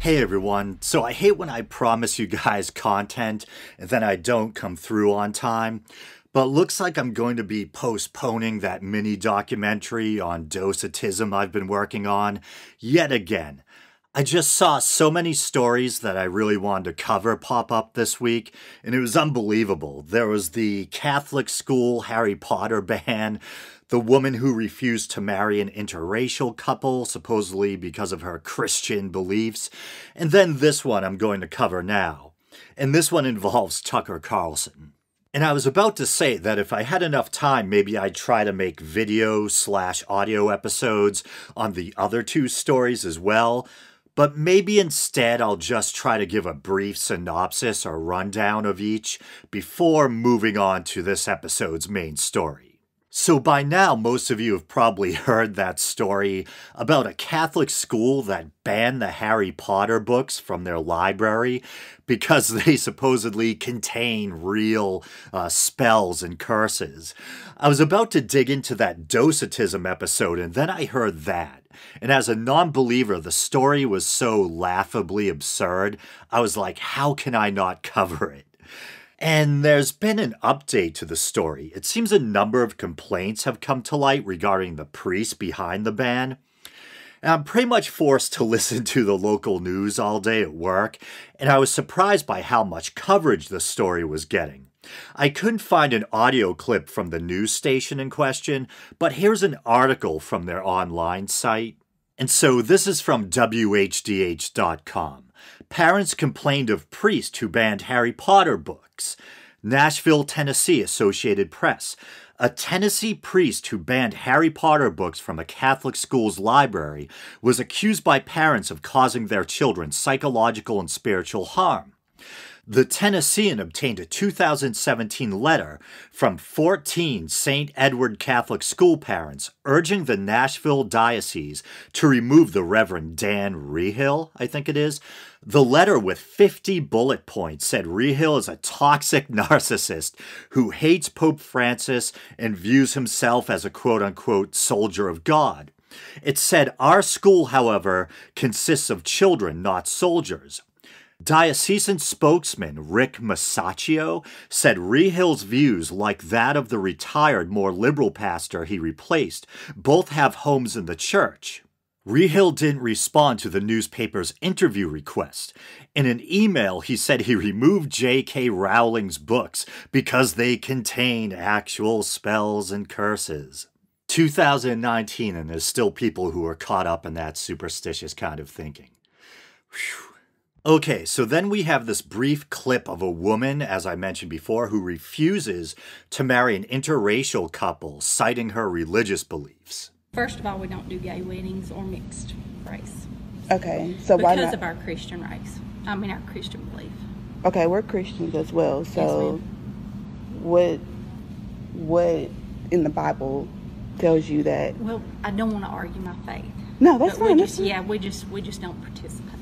Hey everyone, so I hate when I promise you guys content and then I don't come through on time, but looks like I'm going to be postponing that mini documentary on docetism I've been working on yet again. I just saw so many stories that I really wanted to cover pop up this week, and it was unbelievable. There was the Catholic school Harry Potter ban, the woman who refused to marry an interracial couple, supposedly because of her Christian beliefs, and then this one I'm going to cover now. And this one involves Tucker Carlson. And I was about to say that if I had enough time, maybe I'd try to make video slash audio episodes on the other two stories as well. But maybe instead I'll just try to give a brief synopsis or rundown of each before moving on to this episode's main story. So, by now, most of you have probably heard that story about a Catholic school that banned the Harry Potter books from their library because they supposedly contain real uh, spells and curses. I was about to dig into that docetism episode, and then I heard that. And as a non believer, the story was so laughably absurd, I was like, how can I not cover it? And there's been an update to the story. It seems a number of complaints have come to light regarding the priest behind the ban. And I'm pretty much forced to listen to the local news all day at work, and I was surprised by how much coverage the story was getting. I couldn't find an audio clip from the news station in question, but here's an article from their online site. And so this is from WHDH.com. Parents complained of priest who banned Harry Potter books. Nashville, Tennessee Associated Press. A Tennessee priest who banned Harry Potter books from a Catholic school's library was accused by parents of causing their children psychological and spiritual harm. The Tennessean obtained a 2017 letter from 14 St. Edward Catholic school parents urging the Nashville Diocese to remove the Reverend Dan Reehil, I think it is. The letter with 50 bullet points said Reehil is a toxic narcissist who hates Pope Francis and views himself as a quote unquote soldier of God. It said, Our school, however, consists of children, not soldiers. Diocesan spokesman Rick Masaccio said Reehil's views, like that of the retired, more liberal pastor he replaced, both have homes in the church. Reehil didn't respond to the newspaper's interview request. In an email, he said he removed J.K. Rowling's books because they contain actual spells and curses. 2019, and there's still people who are caught up in that superstitious kind of thinking. Whew. Okay, so then we have this brief clip of a woman, as I mentioned before, who refuses to marry an interracial couple, citing her religious beliefs. First of all, we don't do gay weddings or mixed race. Okay, so why Because of our Christian race. I mean, our Christian belief. Okay, we're Christians as well. So, ma'am. what what in the Bible tells you that? Well, I don't want to argue my faith. No, that's but we fine. just, That's yeah, we just we just don't participate.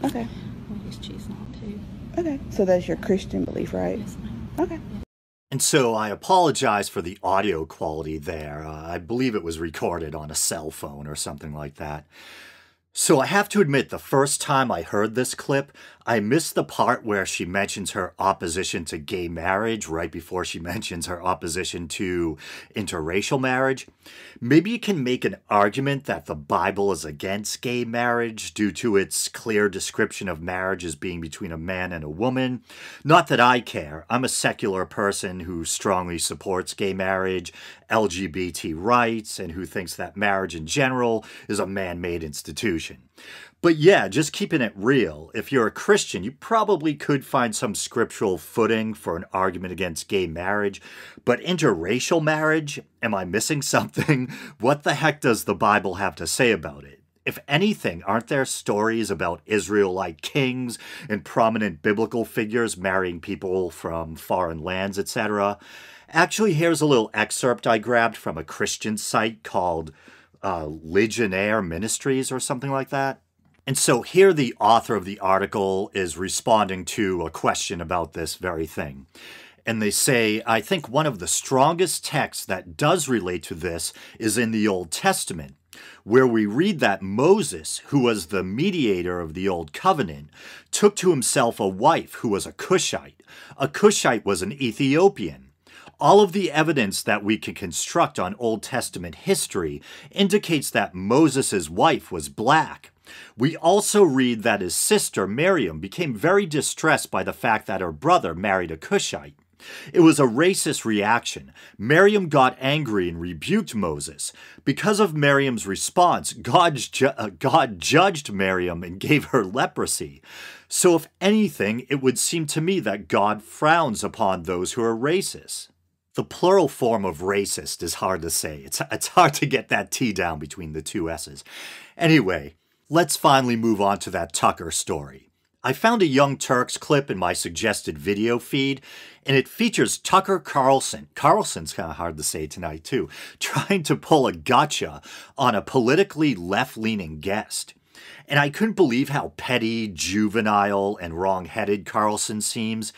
Fine. Okay. We just choose not to. Okay. So that's your Christian belief, right? Yes, ma'am. Okay. And so I apologize for the audio quality there. Uh, I believe it was recorded on a cell phone or something like that. So I have to admit, the first time I heard this clip, I missed the part where she mentions her opposition to gay marriage right before she mentions her opposition to interracial marriage. Maybe you can make an argument that the Bible is against gay marriage due to its clear description of marriage as being between a man and a woman. Not that I care. I'm a secular person who strongly supports gay marriage, LGBT rights, and who thinks that marriage in general is a man made institution. But yeah, just keeping it real, if you're a Christian, you probably could find some scriptural footing for an argument against gay marriage. But interracial marriage? Am I missing something? What the heck does the Bible have to say about it? If anything, aren't there stories about Israelite kings and prominent biblical figures marrying people from foreign lands, etc.? Actually, here's a little excerpt I grabbed from a Christian site called uh, Ligonier Ministries or something like that. And so here the author of the article is responding to a question about this very thing. And they say, I think one of the strongest texts that does relate to this is in the Old Testament. where we read that Moses, who was the mediator of the Old Covenant, took to himself a wife who was a Cushite. A Cushite was an Ethiopian. All of the evidence that we can construct on Old Testament history indicates that Moses' wife was black. We also read that his sister Miriam became very distressed by the fact that her brother married a Cushite. It was a racist reaction. Miriam got angry and rebuked Moses. Because of Miriam's response, God, ju- uh, God judged Miriam and gave her leprosy. So, if anything, it would seem to me that God frowns upon those who are racist. The plural form of racist is hard to say. It's, it's hard to get that T down between the two S's. Anyway, let's finally move on to that Tucker story. I found a Young Turks clip in my suggested video feed, and it features Tucker Carlson. Carlson's kind of hard to say tonight, too, trying to pull a gotcha on a politically left leaning guest. And I couldn't believe how petty, juvenile, and wrong headed Carlson seems.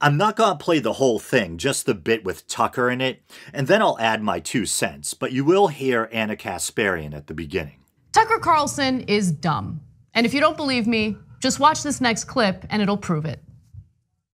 I'm not going to play the whole thing, just the bit with Tucker in it, and then I'll add my two cents, but you will hear Anna Kasparian at the beginning. Tucker Carlson is dumb. And if you don't believe me, just watch this next clip and it'll prove it.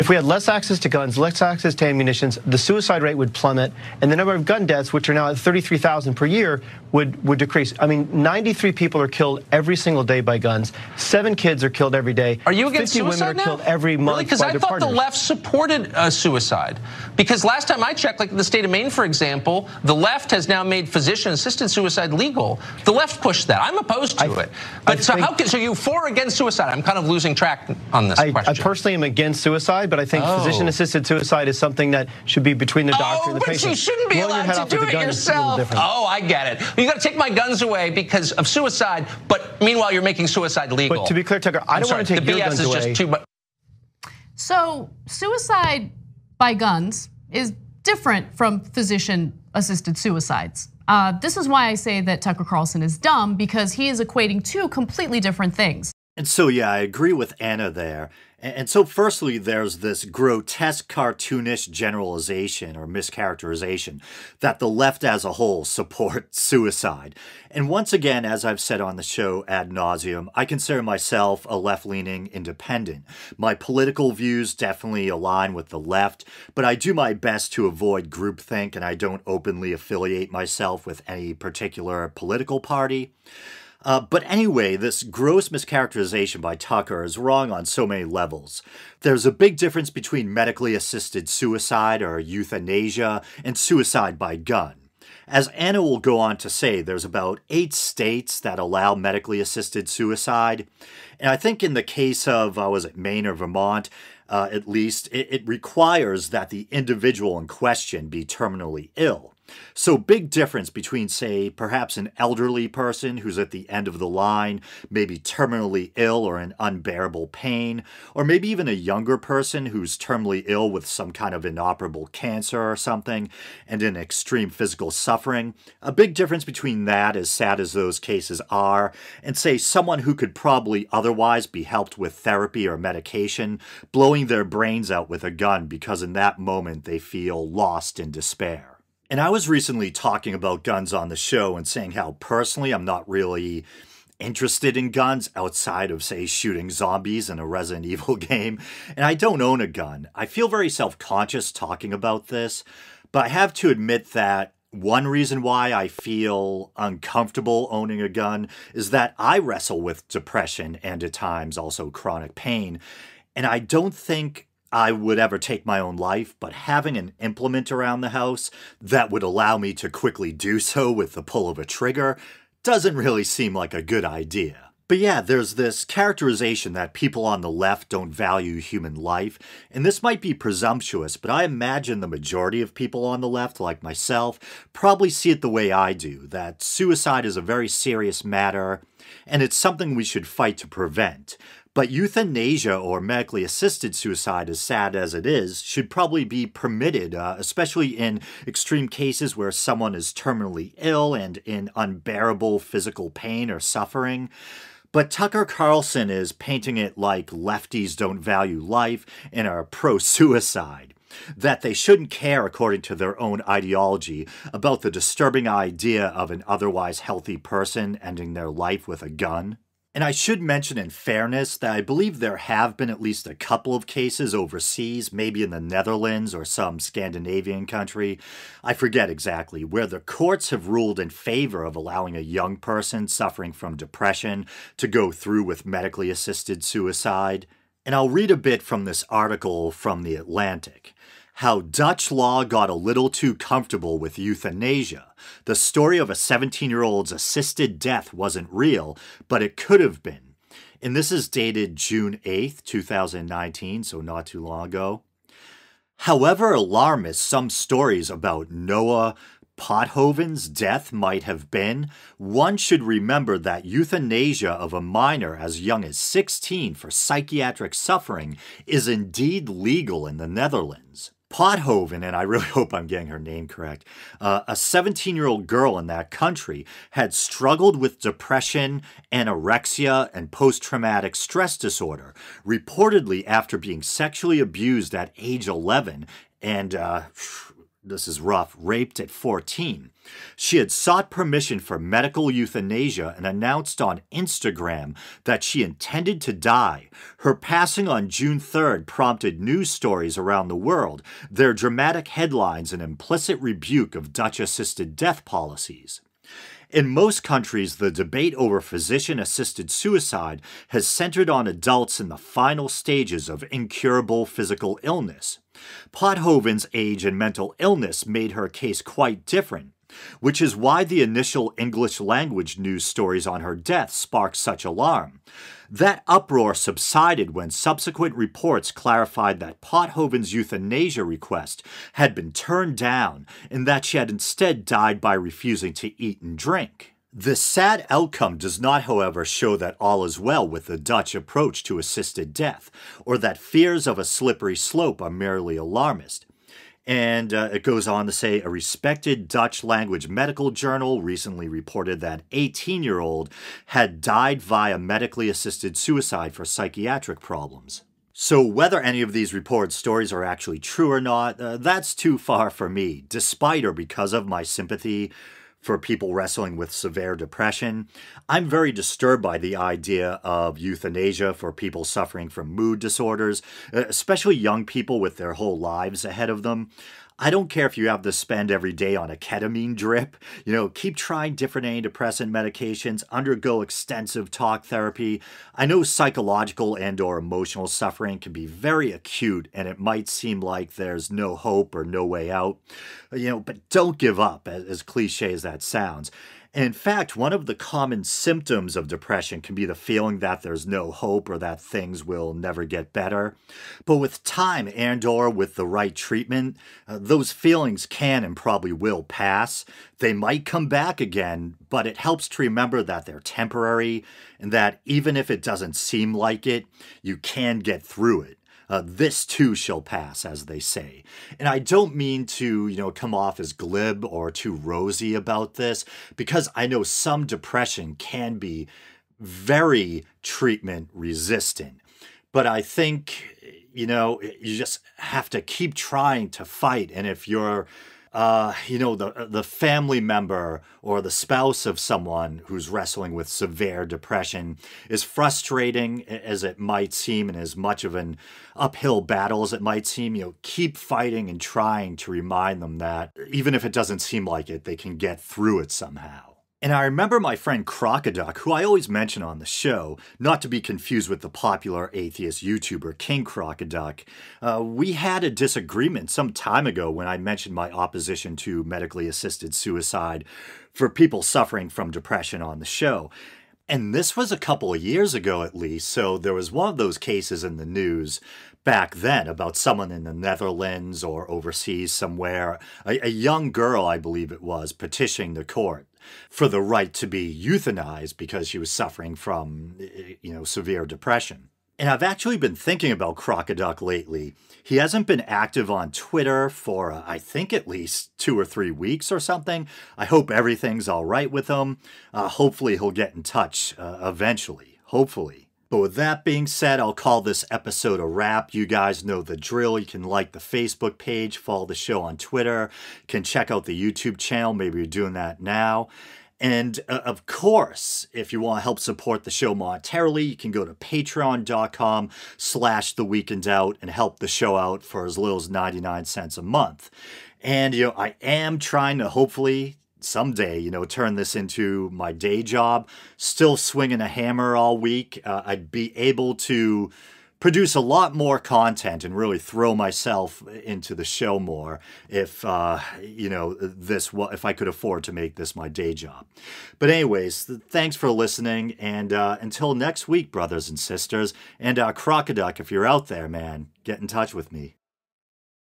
If we had less access to guns, less access to ammunition, the suicide rate would plummet, and the number of gun deaths, which are now at 33,000 per year, would, would decrease. I mean, 93 people are killed every single day by guns. Seven kids are killed every day. Are you against 50 suicide women are now? killed every month Because I thought partners. the left supported uh, suicide. Because last time I checked, like in the state of Maine, for example, the left has now made physician-assisted suicide legal. The left pushed that. I'm opposed to I- it. But I so how can, so you for or against suicide? I'm kind of losing track on this I, I personally am against suicide, but I think Oh. physician-assisted suicide is something that should be between the doctor Oh, and the but patient. you shouldn't be Blowing allowed to do it gun is a little yourself. Oh, I get it. You got to take my guns away because of suicide, but meanwhile you're making suicide legal. But to be clear, Tucker, I I'm don't sorry, want to take the your BS guns is away. just too much. So, suicide by guns is different from physician assisted suicides. Uh, this is why I say that Tucker Carlson is dumb because he is equating two completely different things. And so, yeah, I agree with Anna there. And so, firstly, there's this grotesque, cartoonish generalization or mischaracterization that the left as a whole support suicide. And once again, as I've said on the show ad nauseum, I consider myself a left leaning independent. My political views definitely align with the left, but I do my best to avoid groupthink and I don't openly affiliate myself with any particular political party. Uh, but anyway, this gross mischaracterization by Tucker is wrong on so many levels. There's a big difference between medically assisted suicide or euthanasia and suicide by gun. As Anna will go on to say, there's about eight states that allow medically assisted suicide. And I think in the case of, uh, was it Maine or Vermont, uh, at least, it, it requires that the individual in question be terminally ill. So, big difference between, say, perhaps an elderly person who's at the end of the line, maybe terminally ill or in unbearable pain, or maybe even a younger person who's terminally ill with some kind of inoperable cancer or something and in extreme physical suffering. A big difference between that, as sad as those cases are, and, say, someone who could probably otherwise be helped with therapy or medication, blowing their brains out with a gun because in that moment they feel lost in despair. And I was recently talking about guns on the show and saying how personally I'm not really interested in guns outside of, say, shooting zombies in a Resident Evil game. And I don't own a gun. I feel very self conscious talking about this, but I have to admit that one reason why I feel uncomfortable owning a gun is that I wrestle with depression and at times also chronic pain. And I don't think I would ever take my own life, but having an implement around the house that would allow me to quickly do so with the pull of a trigger doesn't really seem like a good idea. But yeah, there's this characterization that people on the left don't value human life, and this might be presumptuous, but I imagine the majority of people on the left, like myself, probably see it the way I do that suicide is a very serious matter, and it's something we should fight to prevent. But euthanasia or medically assisted suicide, as sad as it is, should probably be permitted, uh, especially in extreme cases where someone is terminally ill and in unbearable physical pain or suffering. But Tucker Carlson is painting it like lefties don't value life and are pro suicide. that they shouldn't care, according to their own ideology, about the disturbing idea of an otherwise healthy person ending their life with a gun. And I should mention in fairness that I believe there have been at least a couple of cases overseas, maybe in the Netherlands or some Scandinavian country, I forget exactly, where the courts have ruled in favor of allowing a young person suffering from depression to go through with medically assisted suicide. And I'll read a bit from this article from The Atlantic how Dutch law got a little too comfortable with euthanasia. The story of a 17 year old's assisted death wasn't real, but it could have been. And this is dated June 8th, 2019, so not too long ago. However alarmist some stories about Noa Pothoven's death might have been, one should remember that euthanasia of a minor as young as 16 for psychiatric suffering is indeed legal in the Netherlands. Pothoven, and I really hope I'm getting her name correct, uh, a 17 year old girl in that country, had struggled with depression, anorexia, and post traumatic stress disorder, reportedly after being sexually abused at age 11 and uh, this is rough, raped at 14. She had sought permission for medical euthanasia and announced on Instagram that she intended to die. Her passing on June 3rd prompted news stories around the world, their dramatic headlines an implicit rebuke of Dutch assisted death policies. In most countries, the debate over physician assisted suicide has centered on adults in the final stages of incurable physical illness. Pothoven's age and mental illness made her case quite different, which is why the initial English language news stories on her death sparked such alarm. That uproar subsided when subsequent reports clarified that Pothoven's euthanasia request had been turned down and that she had instead died by refusing to eat and drink. This sad outcome does not, however, show that all is well with the Dutch approach to assisted death, or that fears of a slippery slope are merely alarmist. And uh, it goes on to say a respected Dutch language medical journal recently reported that 18 year old had died via medically assisted suicide for psychiatric problems. So, whether any of these reported stories are actually true or not, uh, that's too far for me, despite or because of my sympathy for people wrestling with severe depression. I'm very disturbed by the idea of euthanasia for people suffering from mood disorders, especially young people with their whole lives ahead of them. I don't care if you have to spend every day on a ketamine drip. You know, keep trying different antidepressant medications, undergo extensive talk therapy. I know psychological and or emotional suffering can be very acute and it might seem like there's no hope or no way out. You know, but don't give up as, as cliche as that sounds. In fact, one of the common symptoms of depression can be the feeling that there's no hope or that things will never get better. But with time and or with the right treatment, uh, those feelings can and probably will pass. They might come back again, but it helps to remember that they're temporary and that even if it doesn't seem like it, you can get through it. Uh, this too shall pass, as they say. And I don't mean to, you know, come off as glib or too rosy about this, because I know some depression can be very treatment resistant. But I think, you know, you just have to keep trying to fight. And if you're uh, you know, the the family member or the spouse of someone who's wrestling with severe depression is frustrating as it might seem, and as much of an uphill battle as it might seem. You know, keep fighting and trying to remind them that even if it doesn't seem like it, they can get through it somehow. And I remember my friend Crocoduck, who I always mention on the show, not to be confused with the popular atheist YouTuber King Crocoduck. Uh, we had a disagreement some time ago when I mentioned my opposition to medically assisted suicide for people suffering from depression on the show. And this was a couple of years ago at least, so there was one of those cases in the news back then about someone in the Netherlands or overseas somewhere, a, a young girl, I believe it was, petitioning the court for the right to be euthanized because she was suffering from, you know, severe depression. And I've actually been thinking about Crocoduck lately. He hasn't been active on Twitter for, uh, I think, at least two or three weeks or something. I hope everything's all right with him. Uh, hopefully, he'll get in touch uh, eventually. Hopefully. But with that being said, I'll call this episode a wrap. You guys know the drill. You can like the Facebook page, follow the show on Twitter, can check out the YouTube channel. Maybe you're doing that now. And uh, of course, if you want to help support the show monetarily, you can go to patreon.com slash theweekindoubt and help the show out for as little as 99 cents a month. And, you know, I am trying to hopefully someday, you know, turn this into my day job. Still swinging a hammer all week. Uh, I'd be able to produce a lot more content and really throw myself into the show more if uh, you know this if I could afford to make this my day job. But anyways, thanks for listening, and uh, until next week, brothers and sisters, and uh, Crocoduck, if you're out there, man, get in touch with me.